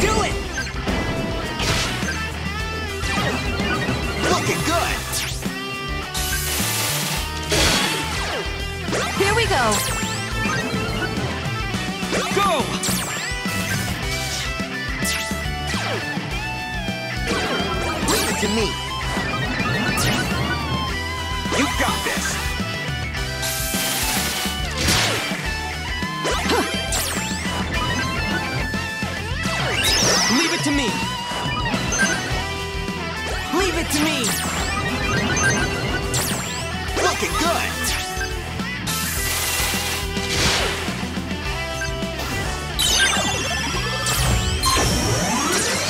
do it! Looking good! Here we go! Go! Leave it to me! Me! Leave it to me! Looking good!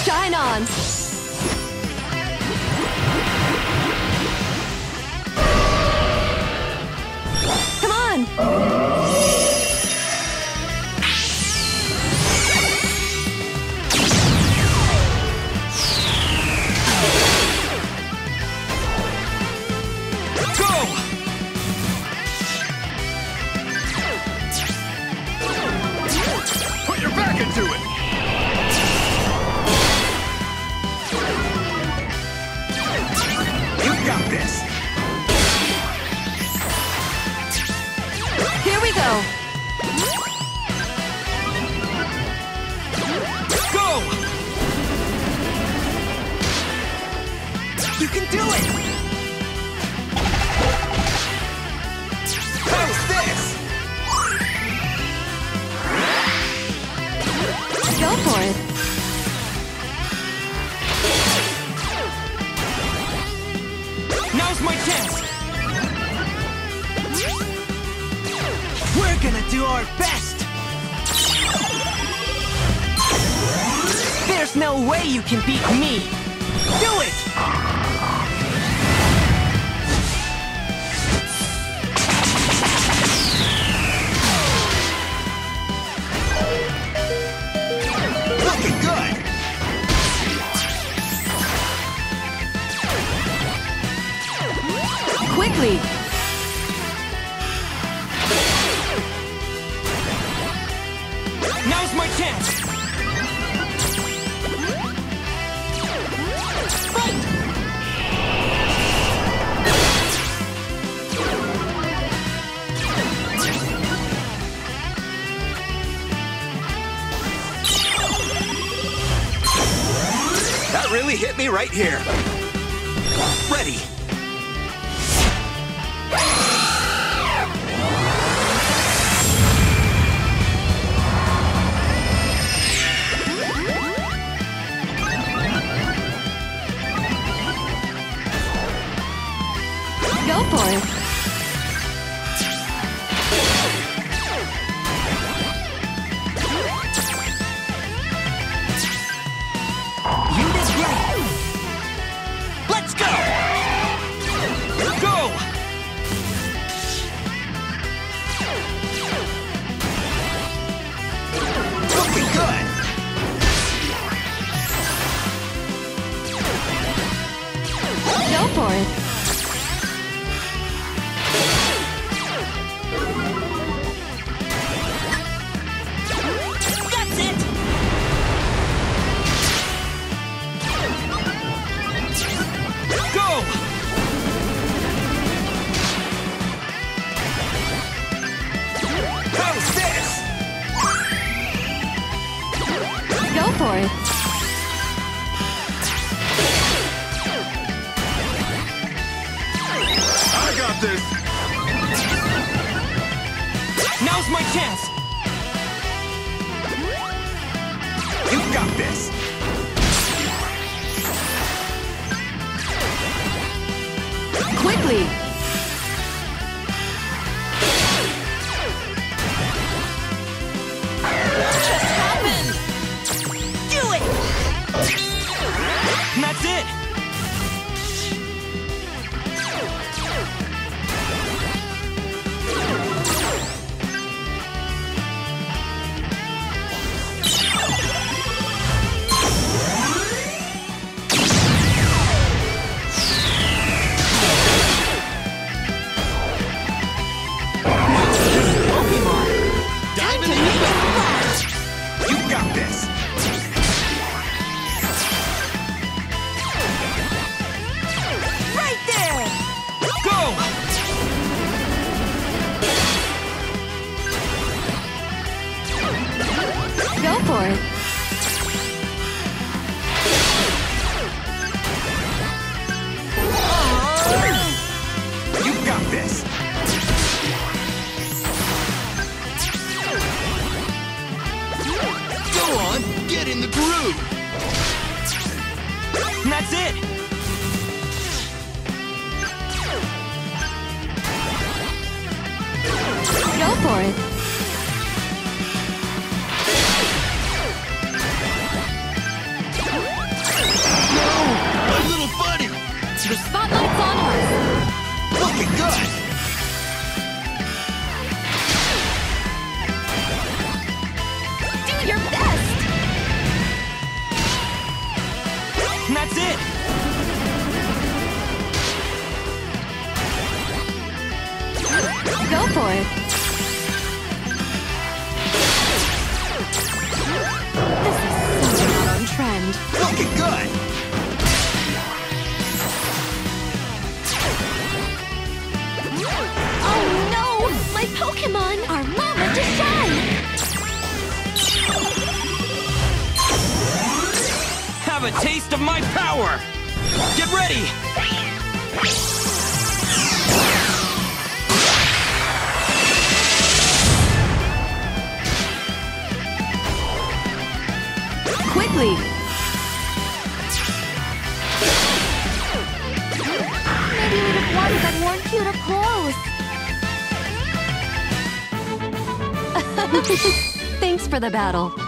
Shine on! Come on! You can do it! How's this? Go for it! Now's my chance! We're gonna do our best! There's no way you can beat me! Quickly! Now's my chance! That really hit me right here. Ready. Go for it! This. Now's my chance. You got this. Quickly! For it. No, my little buddy. The spotlight's on us. Oh Looking good. Do your best. That's it! Go for it. Pokemon are moment to shine! Have a taste of my power! Get ready! Quickly! Maybe we'd have won if I'd worn cuter clothes. Thanks for the battle.